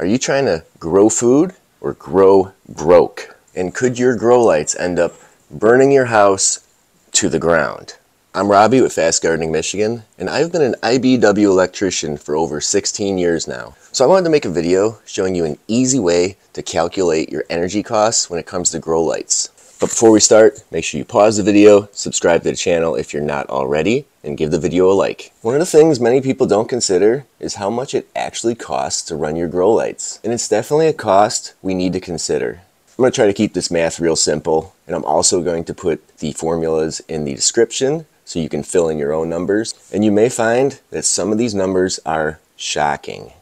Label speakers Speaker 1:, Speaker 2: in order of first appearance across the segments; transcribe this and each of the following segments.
Speaker 1: Are you trying to grow food or grow broke? And could your grow lights end up burning your house to the ground? I'm Robbie with Fast Gardening Michigan, and I've been an IBEW electrician for over 16 years now. So I wanted to make a video showing you an easy way to calculate your energy costs when it comes to grow lights. But before we start, make sure you pause the video, subscribe to the channel if you're not already, and give the video a like. One of the things many people don't consider is how much it actually costs to run your grow lights. And it's definitely a cost we need to consider. I'm going to try to keep this math real simple, and I'm also going to put the formulas in the description so you can fill in your own numbers. And you may find that some of these numbers are shocking.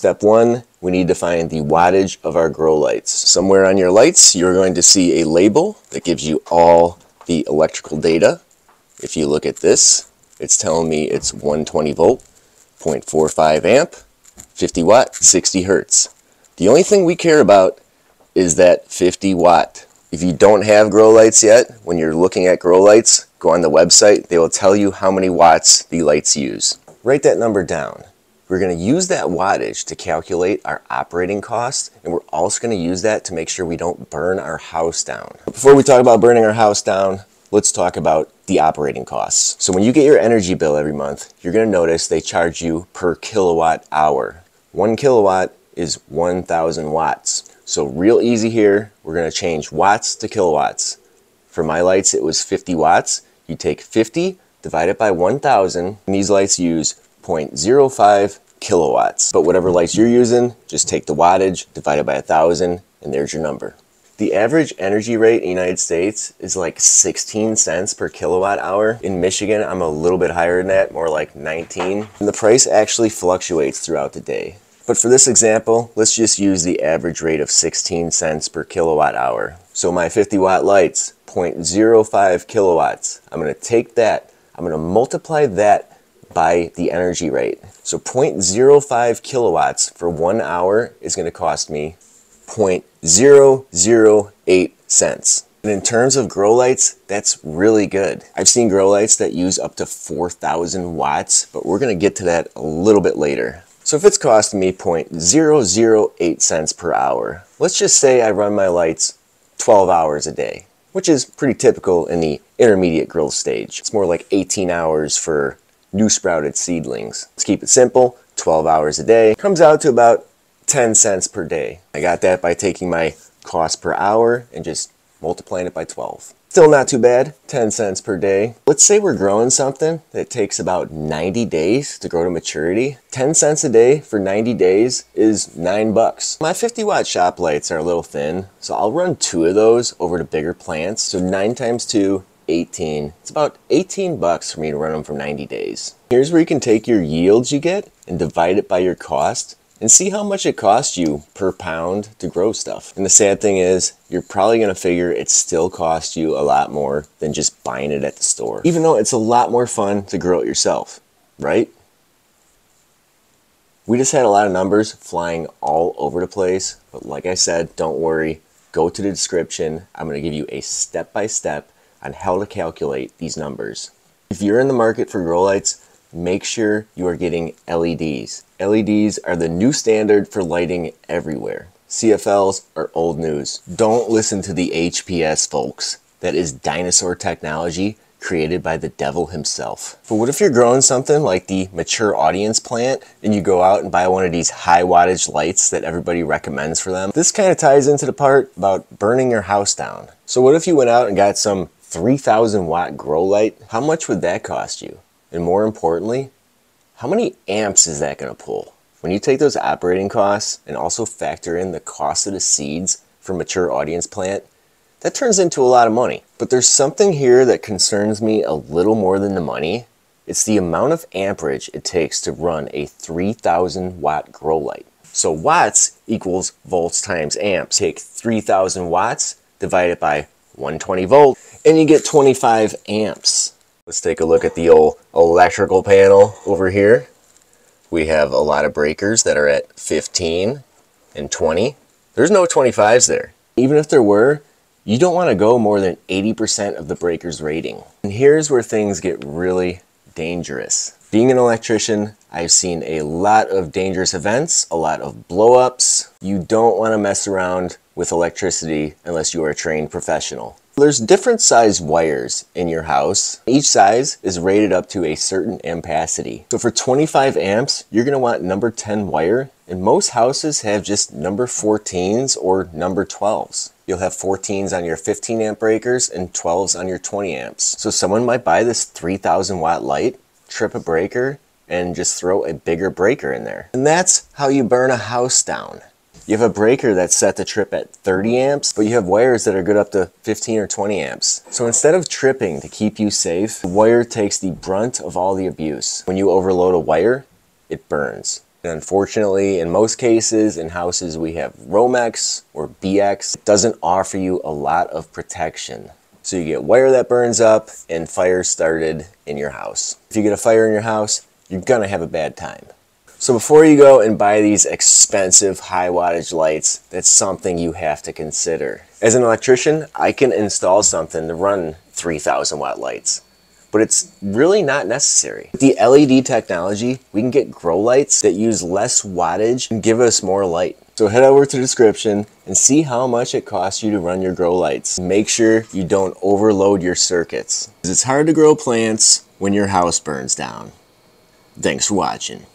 Speaker 1: Step one, we need to find the wattage of our grow lights. Somewhere on your lights, you're going to see a label that gives you all the electrical data. If you look at this, it's telling me it's 120 volt, 0.45 amp, 50 watt, 60 hertz. The only thing we care about is that 50 watt. If you don't have grow lights yet, when you're looking at grow lights, go on the website. They will tell you how many watts the lights use. Write that number down. We're going to use that wattage to calculate our operating costs, and we're also going to use that to make sure we don't burn our house down. Before we talk about burning our house down, let's talk about the operating costs. So when you get your energy bill every month, you're going to notice they charge you per kilowatt hour. One kilowatt is 1,000 watts. So real easy here, we're going to change watts to kilowatts. For my lights, it was 50 watts. You take 50, divide it by 1,000, and these lights use 0.05 kilowatts. But whatever lights you're using, just take the wattage, divide it by a thousand, and there's your number. The average energy rate in the United States is like 16 cents per kilowatt hour. In Michigan, I'm a little bit higher than that, more like 19. And the price actually fluctuates throughout the day. But for this example, let's just use the average rate of 16 cents per kilowatt hour. So my 50 watt lights, 0.05 kilowatts. I'm to take that, I'm to multiply that by the energy rate. So 0.05 kilowatts for one hour is going to cost me 0.008 cents. And in terms of grow lights, that's really good. I've seen grow lights that use up to 4,000 watts, but we're going to get to that a little bit later. So if it's costing me 0.008 cents per hour, let's just say I run my lights 12 hours a day, which is pretty typical in the intermediate growth stage. It's more like 18 hours for new sprouted seedlings. Let's keep it simple, 12 hours a day. Comes out to about 10 cents per day. I got that by taking my cost per hour and just multiplying it by 12. Still not too bad, 10 cents per day. Let's say we're growing something that takes about 90 days to grow to maturity. 10 cents a day for 90 days is 9 bucks. My 50 watt shop lights are a little thin, so I'll run two of those over to bigger plants. So 9 times 2 18. It's about 18 bucks for me to run them for 90 days. Here's where you can take your yields you get and divide it by your cost and see how much it costs you per pound to grow stuff. And the sad thing is, you're probably gonna figure it still costs you a lot more than just buying it at the store. Even though it's a lot more fun to grow it yourself, right? We just had a lot of numbers flying all over the place, but like I said, don't worry. Go to the description. I'm gonna give you a step-by-step -step on how to calculate these numbers. If you're in the market for grow lights, make sure you are getting LEDs. LEDs are the new standard for lighting everywhere. CFLs are old news. Don't listen to the HPS folks. That is dinosaur technology created by the devil himself. But what if you're growing something like the mature audience plant and you go out and buy one of these high wattage lights that everybody recommends for them? This kind of ties into the part about burning your house down. So what if you went out and got some 3000 watt grow light, how much would that cost you? And more importantly, how many amps is that going to pull? When you take those operating costs and also factor in the cost of the seeds for mature audience plant, that turns into a lot of money. But there's something here that concerns me a little more than the money. It's the amount of amperage it takes to run a 3000 watt grow light. So watts equals volts times amps. Take 3000 watts, divide it by 120 volt, and you get 25 amps. Let's take a look at the old electrical panel over here. We have a lot of breakers that are at 15 and 20. There's no 25s there. Even if there were, you don't want to go more than 80% of the breaker's rating. And here's where things get really dangerous. Being an electrician, I've seen a lot of dangerous events, a lot of blowups. You don't want to mess around with electricity unless you are a trained professional. There's different size wires in your house. Each size is rated up to a certain ampacity. So for 25 amps, you're gonna want number 10 wire, and most houses have just number 14s or number 12s. You'll have 14s on your 15 amp breakers and 12s on your 20 amps. So someone might buy this 3000 watt light, trip a breaker, and just throw a bigger breaker in there. And that's how you burn a house down. You have a breaker that's set to trip at 30 amps, but you have wires that are good up to 15 or 20 amps. So instead of tripping to keep you safe, the wire takes the brunt of all the abuse. When you overload a wire, it burns. And unfortunately, in most cases, in houses we have Romex or BX, it doesn't offer you a lot of protection. So you get wire that burns up and fire started in your house. If you get a fire in your house, you're gonna have a bad time. So before you go and buy these expensive high wattage lights, that's something you have to consider. As an electrician, I can install something to run 3000 watt lights, but it's really not necessary. With the LED technology, we can get grow lights that use less wattage and give us more light. So head over to the description and see how much it costs you to run your grow lights. Make sure you don't overload your circuits. It's hard to grow plants when your house burns down. Thanks for watching.